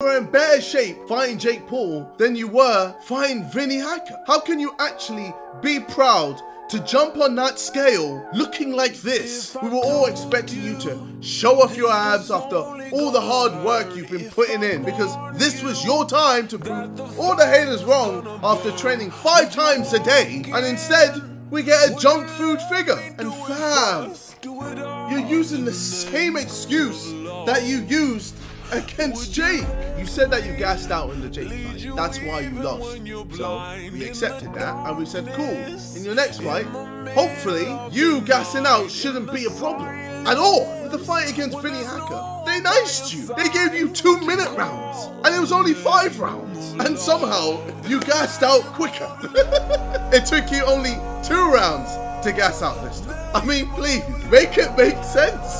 were in better shape fighting Jake Paul than you were fighting Vinnie Hacker. How can you actually be proud to jump on that scale looking like this? We were all expecting you to show off your abs after all the hard work you've been putting in because this was your time to prove all the haters wrong after training five times a day and instead we get a junk food figure. And fam, you're using the same excuse that you used against Jake. You said that you gassed out in the Jake fight. That's why you lost. So we accepted that and we said, cool. In your next fight, hopefully you gassing out shouldn't be a problem at all. With the fight against Vinnie Hacker, they niced you. They gave you two minute rounds and it was only five rounds. And somehow you gassed out quicker. it took you only two rounds to gas out this time. I mean, please, make it make sense.